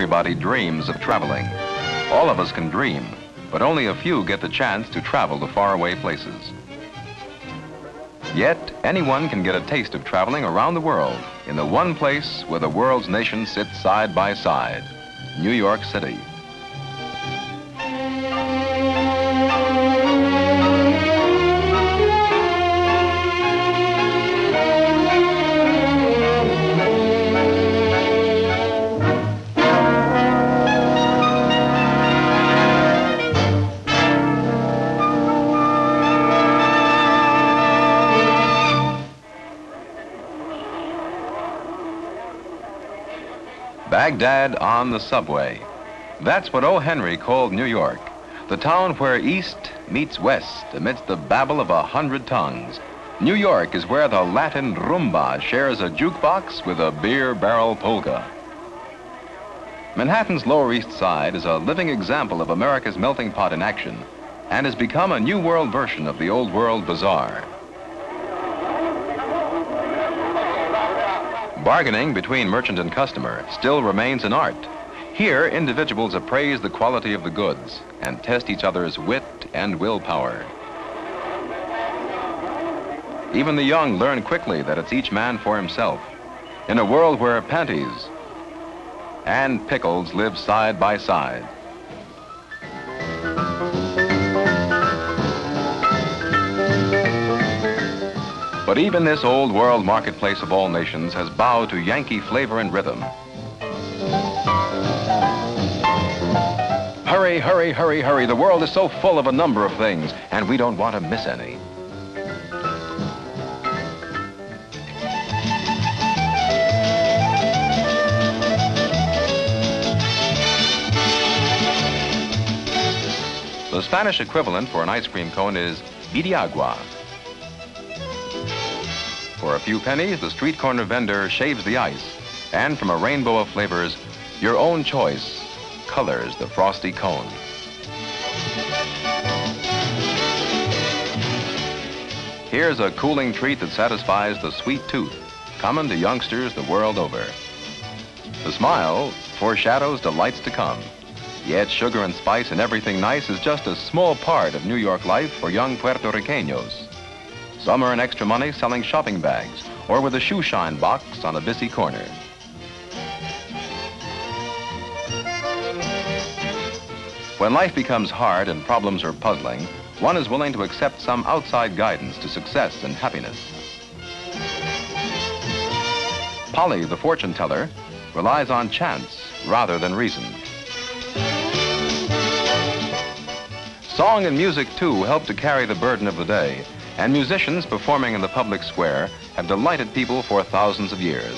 Everybody dreams of traveling. All of us can dream, but only a few get the chance to travel to faraway places. Yet, anyone can get a taste of traveling around the world in the one place where the world's nations sit side by side, New York City. Baghdad on the subway. That's what O. Henry called New York, the town where east meets west amidst the babble of a hundred tongues. New York is where the Latin rumba shares a jukebox with a beer barrel polka. Manhattan's Lower East Side is a living example of America's melting pot in action and has become a new world version of the old world bazaar. Bargaining between merchant and customer still remains an art. Here, individuals appraise the quality of the goods and test each other's wit and willpower. Even the young learn quickly that it's each man for himself. In a world where panties and pickles live side by side. But even this old world marketplace of all nations has bowed to Yankee flavor and rhythm. Hurry, hurry, hurry, hurry. The world is so full of a number of things, and we don't want to miss any. The Spanish equivalent for an ice cream cone is piragua. For a few pennies, the street corner vendor shaves the ice, and from a rainbow of flavors, your own choice colors the frosty cone. Here's a cooling treat that satisfies the sweet tooth, common to youngsters the world over. The smile foreshadows delights to come. Yet sugar and spice and everything nice is just a small part of New York life for young Puerto Ricanos. Some earn extra money selling shopping bags or with a shoe shine box on a busy corner. When life becomes hard and problems are puzzling, one is willing to accept some outside guidance to success and happiness. Polly, the fortune teller, relies on chance rather than reason. Song and music, too, help to carry the burden of the day and musicians performing in the public square have delighted people for thousands of years.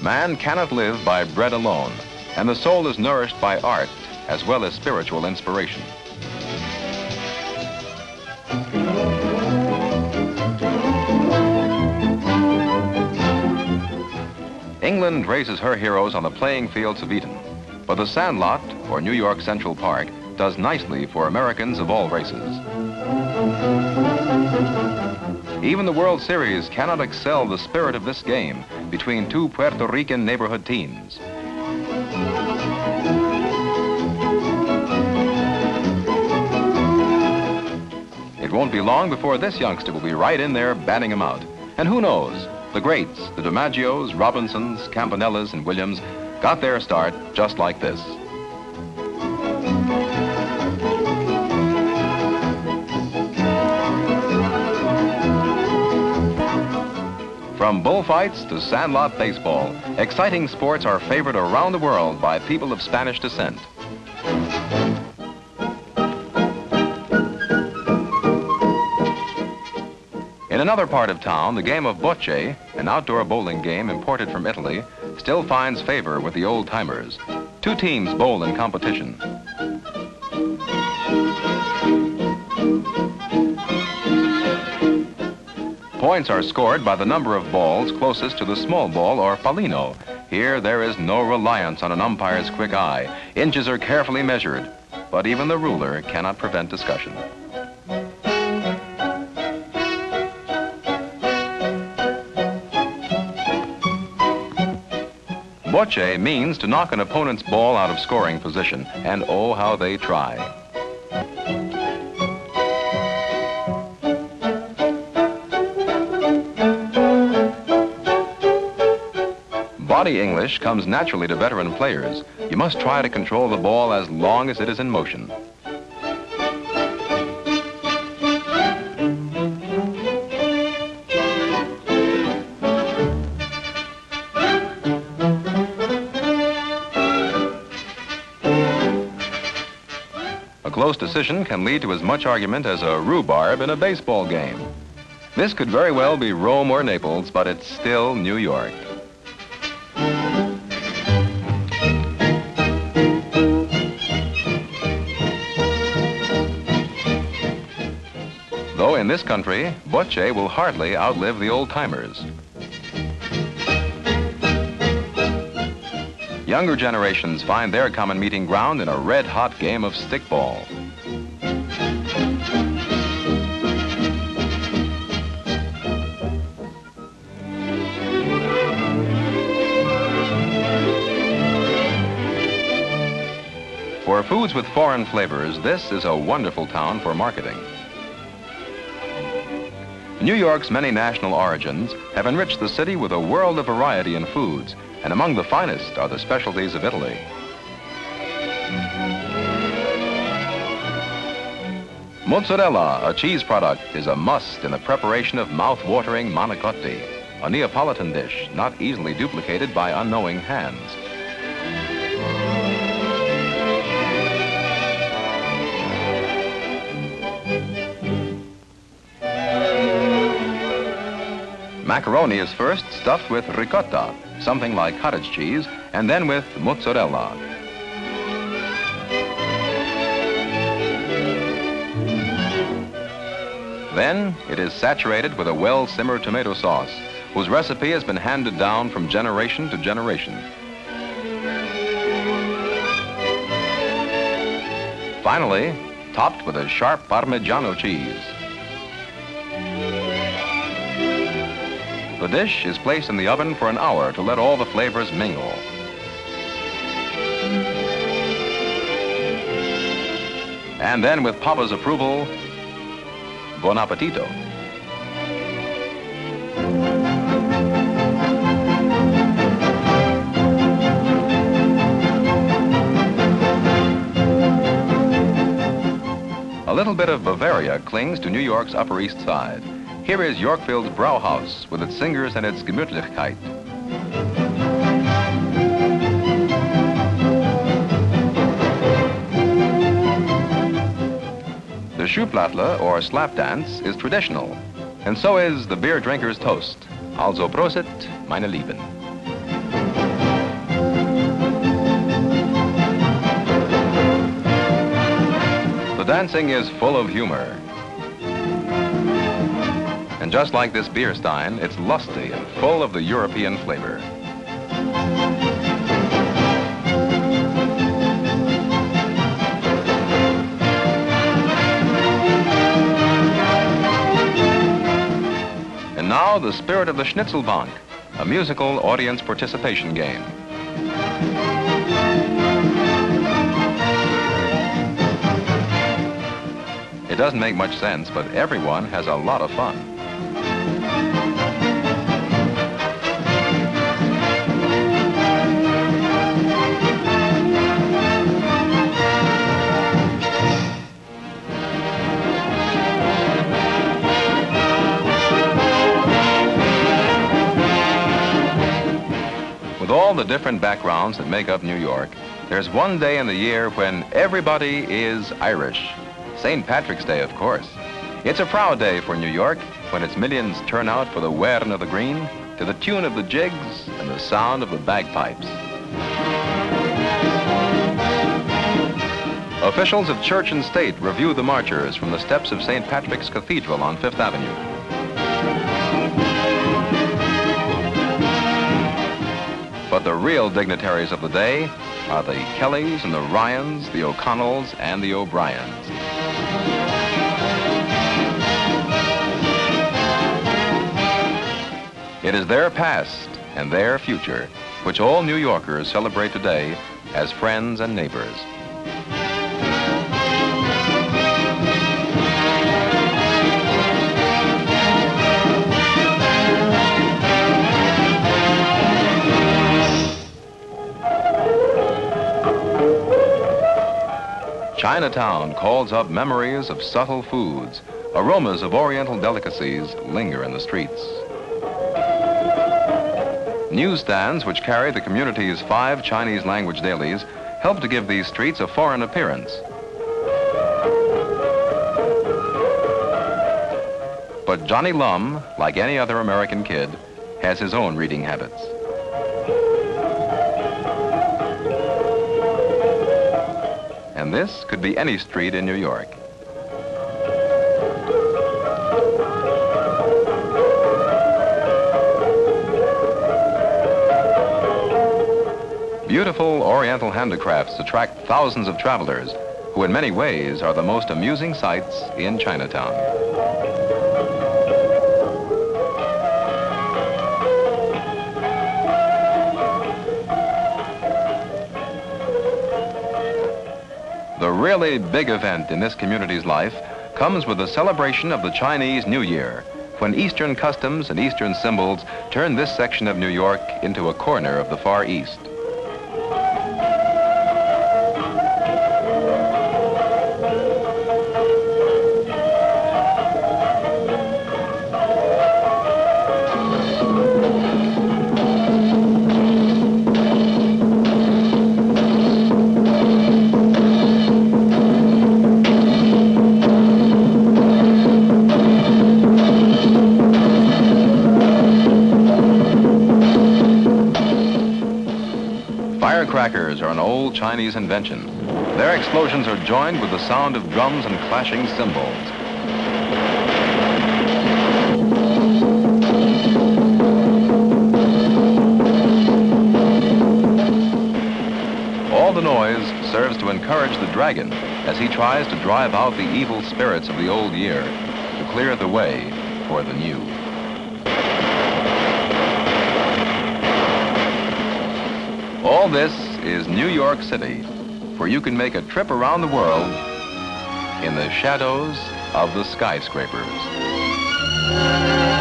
Man cannot live by bread alone, and the soul is nourished by art as well as spiritual inspiration. England raises her heroes on the playing fields of Eton. But the Sandlot, or New York Central Park, does nicely for Americans of all races. Even the World Series cannot excel the spirit of this game between two Puerto Rican neighborhood teams. It won't be long before this youngster will be right in there batting him out. And who knows, the greats, the DiMaggios, Robinsons, Campanellas, and Williams got their start just like this. From bullfights to sandlot baseball, exciting sports are favored around the world by people of Spanish descent. In another part of town, the game of bocce, an outdoor bowling game imported from Italy, still finds favor with the old timers. Two teams bowl in competition. Points are scored by the number of balls closest to the small ball or pallino. Here, there is no reliance on an umpire's quick eye. Inches are carefully measured, but even the ruler cannot prevent discussion. Boche means to knock an opponent's ball out of scoring position, and oh, how they try. Body English comes naturally to veteran players. You must try to control the ball as long as it is in motion. A close decision can lead to as much argument as a rhubarb in a baseball game. This could very well be Rome or Naples, but it's still New York. In this country, Bocce will hardly outlive the old-timers. Younger generations find their common meeting ground in a red-hot game of stickball. For foods with foreign flavors, this is a wonderful town for marketing. New York's many national origins have enriched the city with a world of variety in foods, and among the finest are the specialties of Italy. Mozzarella, a cheese product, is a must in the preparation of mouth-watering manicotti, a Neapolitan dish not easily duplicated by unknowing hands. Macaroni is first stuffed with ricotta, something like cottage cheese, and then with mozzarella. Then it is saturated with a well-simmered tomato sauce, whose recipe has been handed down from generation to generation. Finally, topped with a sharp Parmigiano cheese. The dish is placed in the oven for an hour to let all the flavors mingle. And then with Papa's approval, buon appetito. A little bit of Bavaria clings to New York's Upper East Side. Here is Yorkville's Brauhaus with its singers and its Gemütlichkeit. The Schuhplattler, or slap dance, is traditional, and so is the beer drinker's toast. Also Prosit, meine Lieben. The dancing is full of humor. Just like this beer stein, it's lusty and full of the European flavor. And now, the spirit of the Schnitzelbank, a musical audience participation game. It doesn't make much sense, but everyone has a lot of fun. All the different backgrounds that make up New York, there's one day in the year when everybody is Irish. St. Patrick's Day, of course. It's a proud day for New York when its millions turn out for the wearing of the green to the tune of the jigs and the sound of the bagpipes. Officials of church and state review the marchers from the steps of St. Patrick's Cathedral on Fifth Avenue. But the real dignitaries of the day are the Kellys and the Ryans, the O'Connells and the O'Briens. It is their past and their future which all New Yorkers celebrate today as friends and neighbors. Chinatown calls up memories of subtle foods. Aromas of oriental delicacies linger in the streets. Newsstands, which carry the community's five Chinese language dailies, help to give these streets a foreign appearance. But Johnny Lum, like any other American kid, has his own reading habits. This could be any street in New York. Beautiful Oriental handicrafts attract thousands of travelers who in many ways are the most amusing sights in Chinatown. The really big event in this community's life comes with the celebration of the Chinese New Year, when Eastern customs and Eastern symbols turn this section of New York into a corner of the Far East. Chinese invention. Their explosions are joined with the sound of drums and clashing cymbals. All the noise serves to encourage the dragon as he tries to drive out the evil spirits of the old year to clear the way for the new. All this is New York City, where you can make a trip around the world in the shadows of the skyscrapers.